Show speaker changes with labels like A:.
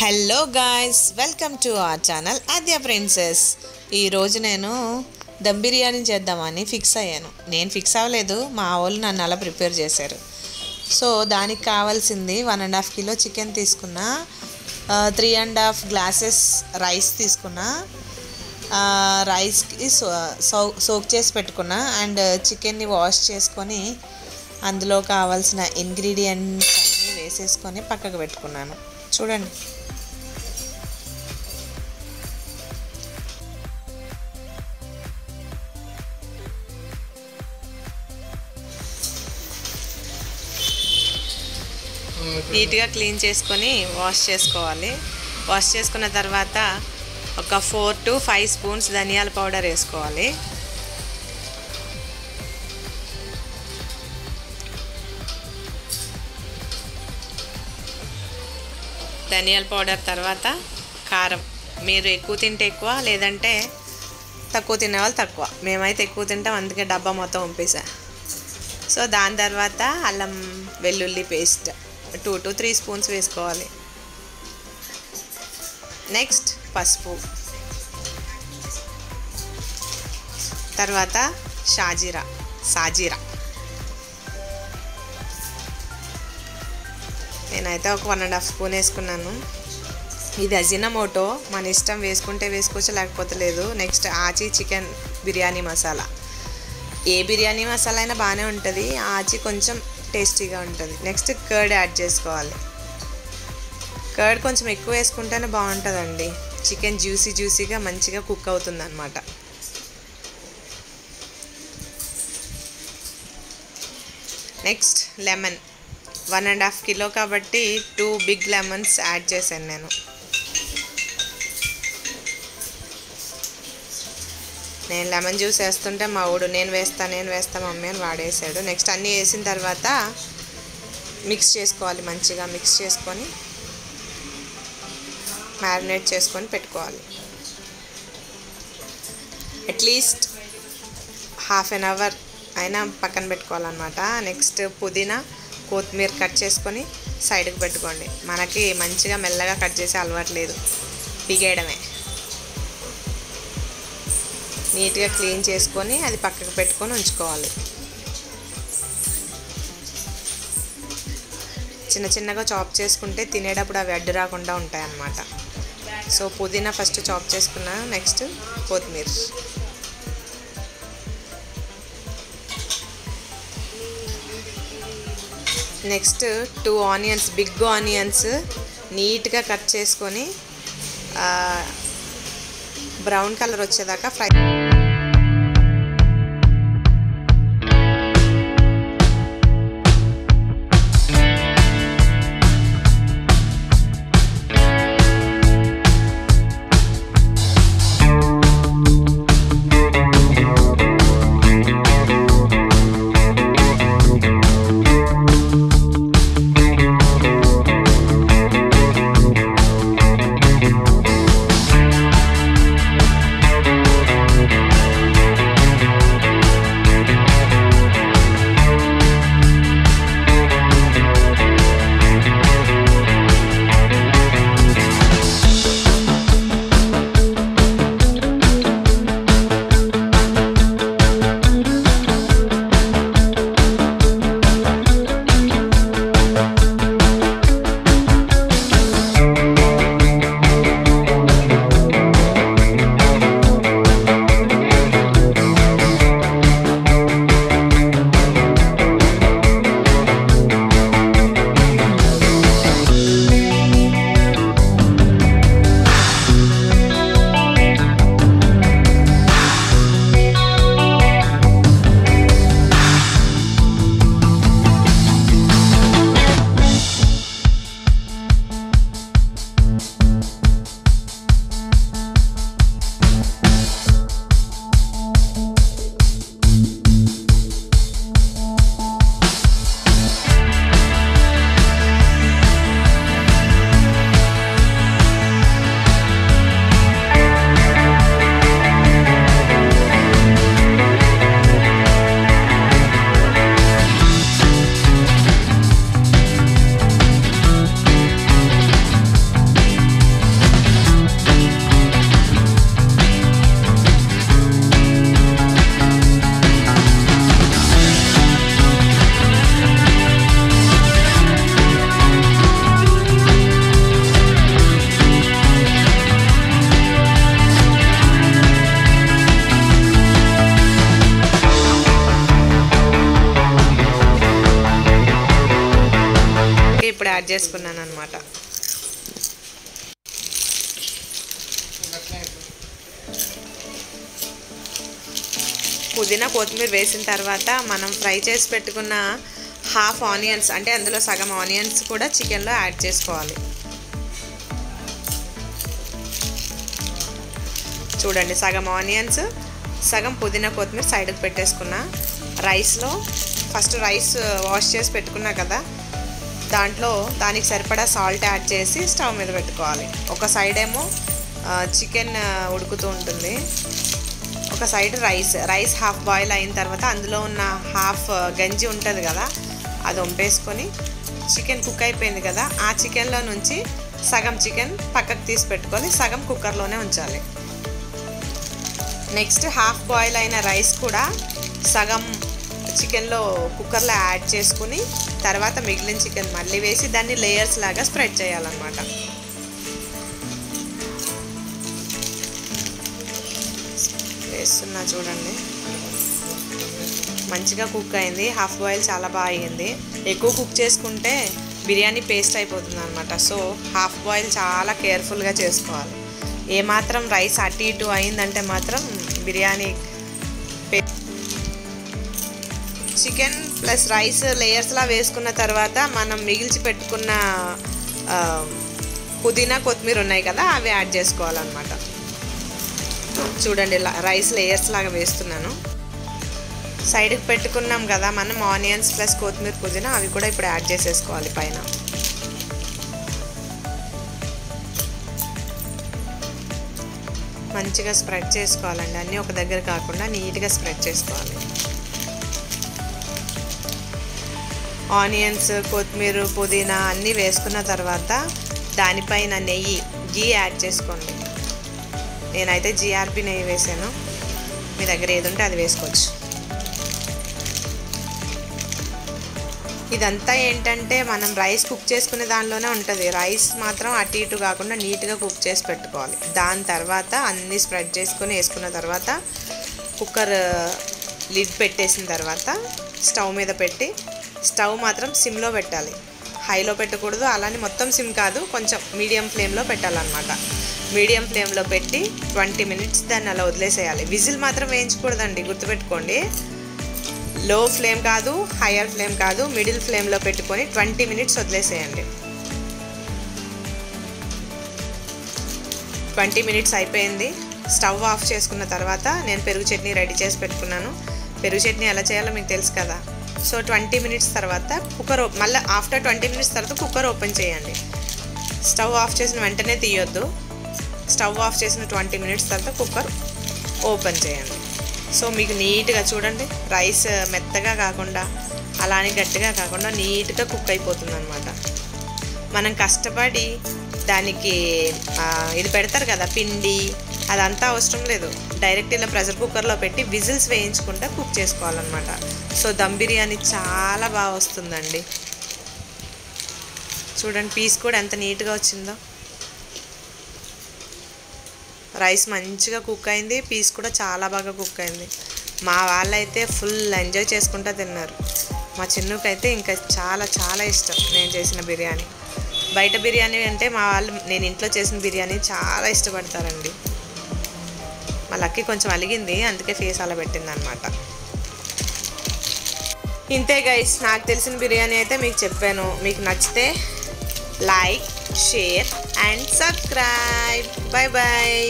A: Hello guys welcome to our channel Aadya princess ఈరోజు నేను దమ్ బిర్యానీ చేద్దామని ఫిక్స్ అయ్యాను. నేను ఫిక్స్ అవ్వలేదు. మా వాళ్ళు నన్ను అలా ప్రిపేర్ చేశారు. సో దానికి కావాల్సింది one and half kilo chicken తీసుకున్న three and half glasses rice తీసుకున్న రైస్కి సో సోక్ చేసి పెట్టుకున్న అండ్ చికెన్ని వాష్ చేసుకొని అందులో కావాల్సిన ఇంగ్రీడియంట్స్ అన్నీ వేసేసుకొని పక్కకు పెట్టుకున్నాను. చూడండి. నీట్గా క్లీన్ చేసుకొని వాష్ చేసుకోవాలి. వాష్ చేసుకున్న తర్వాత ఒక ఫోర్ టు ఫైవ్ స్పూన్స్ ధనియాల పౌడర్ వేసుకోవాలి. ధనియాల పౌడర్ తర్వాత కారం. మీరు ఎక్కువ తింటే ఎక్కువ లేదంటే తక్కువ తినే వాళ్ళు తక్కువ. మేమైతే ఎక్కువ తింటాం అందుకే డబ్బా మొత్తం పంపేసా సో దాని తర్వాత అల్లం వెల్లుల్లి paste. Two to three spoons వేసుకోవాలి. నెక్స్ట్ పసుపు. తర్వాత షాజీరా సాజీరా. నేనైతే ఒక వన్ అండ్ హాఫ్ స్పూన్ వేసుకున్నాను. ఇది అజినమోటో మన ఇష్టం వేసుకుంటే వేసుకోవచ్చు లేకపోతే లేదు. Next Aachi chicken biryani masala. ఏ బిర్యానీ మసాలా అయినా బాగానే ఉంటుంది. ఆచి కొంచెం టేస్టీగా ఉంటుంది. నెక్స్ట్ కర్డ్ యాడ్ చేసుకోవాలి. కర్డ్ కొంచెం ఎక్కువ వేసుకుంటేనే బాగుంటుందండి. చికెన్ జ్యూసీ జ్యూసీగా మంచిగా కుక్ అవుతుంది అనమాట next lemon. One and half kilo కాబట్టి టూ బిగ్ లెమన్స్ యాడ్ చేశాను నేను. నేను లెమన్ జ్యూస్ వేస్తుంటే మా ఊడు నేను వేస్తా నేను వేస్తా మమ్మీ అని వాడేసాడు. నెక్స్ట్ అన్నీ వేసిన తర్వాత మిక్స్ చేసుకోవాలి మంచిగా మిక్స్ చేసుకొని మ్యారినేట్ చేసుకొని పెట్టుకోవాలి. అట్లీస్ట్ హాఫ్ అన్ అవర్ అయినా పక్కన పెట్టుకోవాలన్నమాట. నెక్స్ట్ పుదీనా కొత్తిమీర కట్ చేసుకొని సైడ్కి పెట్టుకోండి. మనకి మంచిగా మెల్లగా కట్ చేసే అలవాటు లేదు. పిగేయడమే నీట్గా క్లీన్ చేసుకొని అది పక్కకు పెట్టుకొని ఉంచుకోవాలి. చిన్న చిన్నగా చాప్ చేసుకుంటే తినేటప్పుడు అవి అడ్డు రాకుండా ఉంటాయి అన్నమాట సో పుదీనా ఫస్ట్ చాప్ చేసుకున్నాను నెక్స్ట్ కొత్తిమీర. Next two onions big onions నీట్గా కట్ చేసుకొని బ్రౌన్ కలర్ వచ్చేదాకా ఫ్రై చేసుకున్నాను అనమాట పుదీనా కొత్తిమీర వేసిన తర్వాత మనం ఫ్రై చేసి పెట్టుకున్న హాఫ్ ఆనియన్స్ అంటే అందులో సగం ఆనియన్స్ కూడా చికెన్లో యాడ్ చేసుకోవాలి. చూడండి సగం ఆనియన్స్ సగం పుదీనా కొత్తిమీర సైడ్కి పెట్టేసుకున్నా రైస్లో. ఫస్ట్ రైస్ వాష్ చేసి పెట్టుకున్నా కదా దాంట్లో దానికి సరిపడా సాల్ట్ యాడ్ చేసి స్టవ్ మీద పెట్టుకోవాలి. ఒక సైడ్ ఏమో చికెన్ ఉడుకుతూ ఉంటుంది. ఒక side rice rice half boil అయిన తర్వాత అందులో ఉన్న హాఫ్ గంజి ఉంటుంది కదా అది వంపేసుకొని చికెన్ కుక్ అయిపోయింది కదా ఆ చికెన్లో నుంచి సగం చికెన్ పక్కకు తీసి పెట్టుకొని సగం కుక్కర్లోనే ఉంచాలి. నెక్స్ట్ హాఫ్ బాయిల్ అయిన రైస్ కూడా సగం చికెన్లో కుక్కర్లో యాడ్ చేసుకుని తర్వాత మిగిలిన చికెన్ మళ్ళీ వేసి దాన్ని లేయర్స్ లాగా స్ప్రెడ్ చేయాలన్నమాట. వేస్తున్నా చూడండి. మంచిగా కుక్ అయింది. హాఫ్ బాయిల్ చాలా బాగా అయ్యింది. ఎక్కువ కుక్ చేసుకుంటే బిర్యానీ పేస్ట్ అయిపోతుంది అనమాట సో హాఫ్ బాయిల్ చాలా కేర్ఫుల్గా చేసుకోవాలి. ఏమాత్రం రైస్ అటు ఇటు అయిందంటే మాత్రం బిర్యానీ చికెన్ ప్లస్ రైస్ లేయర్స్లా వేసుకున్న తర్వాత మనం మిగిల్చి పెట్టుకున్న పుదీనా కొత్తిమీర ఉన్నాయి కదా అవి యాడ్ చేసుకోవాలన్నమాట. చూడండి రైస్ లేయర్స్ లాగా వేస్తున్నాను. సైడ్కి పెట్టుకున్నాం కదా మనం ఆనియన్స్ ప్లస్ కొత్తిమీర పుదీనా అవి కూడా ఇప్పుడు యాడ్ చేసేసుకోవాలి పైన. మంచిగా స్ప్రెడ్ చేసుకోవాలండి. అన్నీ ఒక దగ్గర కాకుండా నీట్గా స్ప్రెడ్ చేసుకోవాలి. ఆనియన్స్ కొత్తిమీర పుదీనా అన్నీ వేసుకున్న తర్వాత దానిపైన నెయ్యి గీ యాడ్ చేసుకోండి. నేనైతే జిఆర్పి నెయ్యి వేసాను. మీ దగ్గర ఏది ఉంటే అది వేసుకోవచ్చు. ఇదంతా ఏంటంటే మనం రైస్ కుక్ చేసుకునే దానిలోనే ఉంటుంది. రైస్ మాత్రం అటు ఇటు కాకుండా నీట్గా కుక్ చేసి పెట్టుకోవాలి. దాని తర్వాత అన్నీ స్ప్రెడ్ చేసుకొని వేసుకున్న తర్వాత కుక్కర్ లిడ్ పెట్టేసిన తర్వాత స్టవ్ మీద పెట్టి స్టవ్ మాత్రం సిమ్లో పెట్టాలి. హైలో పెట్టకూడదు అలానే మొత్తం సిమ్ కాదు కొంచెం మీడియం ఫ్లేమ్లో పెట్టాలన్నమాట. మీడియం ఫ్లేమ్లో పెట్టి ట్వంటీ మినిట్స్ దాన్ని అలా వదిలేసేయాలి. విజిల్ మాత్రం వేయించకూడదండి గుర్తుపెట్టుకోండి. లో ఫ్లేమ్ కాదు హయ్యర్ ఫ్లేమ్ కాదు మిడిల్ ఫ్లేమ్లో పెట్టుకొని ట్వంటీ మినిట్స్ వదిలేసేయండి. ట్వంటీ మినిట్స్ అయిపోయింది. స్టవ్ ఆఫ్ చేసుకున్న తర్వాత నేను పెరుగు చట్నీ రెడీ చేసి పెట్టుకున్నాను. పెరుగు చట్నీ ఎలా చేయాలో మీకు తెలుసు కదా. సో ట్వంటీ మినిట్స్ తర్వాత కుక్కర్ మళ్ళీ ఆఫ్టర్ ట్వంటీ మినిట్స్ తర్వాత కుక్కర్ ఓపెన్ చేయండి. స్టవ్ ఆఫ్ చేసిన వెంటనే తీయొద్దు. స్టవ్ ఆఫ్ చేసిన ట్వంటీ మినిట్స్ తర్వాత కుక్కర్ ఓపెన్ చేయండి. సో మీకు నీట్గా చూడండి. రైస్ మెత్తగా కాకుండా అలానే గట్టిగా కాకుండా నీట్గా కుక్ అయిపోతుంది అనమాట మనం కష్టపడి దానికి ఇది పెడతారు కదా పిండి అదంతా అవసరం లేదు. డైరెక్ట్ ఇలా ప్రెషర్ కుక్కర్లో పెట్టి విజిల్స్ వేయించుకుంటే కుక్ చేసుకోవాలన్నమాట. సో దమ్ బిర్యానీ చాలా బాగా వస్తుందండి. చూడండి పీస్ కూడా ఎంత నీట్గా వచ్చిందో. రైస్ మంచిగా కుక్ అయింది పీస్ కూడా చాలా బాగా కుక్ అయింది. మా వాళ్ళైతే ఫుల్ ఎంజాయ్ చేసుకుంటూ తిన్నారు. మా చిన్నుకైతే ఇంకా చాలా చాలా ఇష్టం నేను చేసిన బిర్యానీ. బయట బిర్యానీ అంటే మా వాళ్ళు నేను ఇంట్లో చేసిన బిర్యానీ చాలా ఇష్టపడతారండి. మా లక్కి కొంచెం అలిగింది అందుకే ఫేస్ అలా పెట్టింది అనమాట ఇంతే గైస్ నాకు తెలిసిన బిర్యానీ అయితే మీకు చెప్పాను. మీకు నచ్చితే like share and subscribe bye bye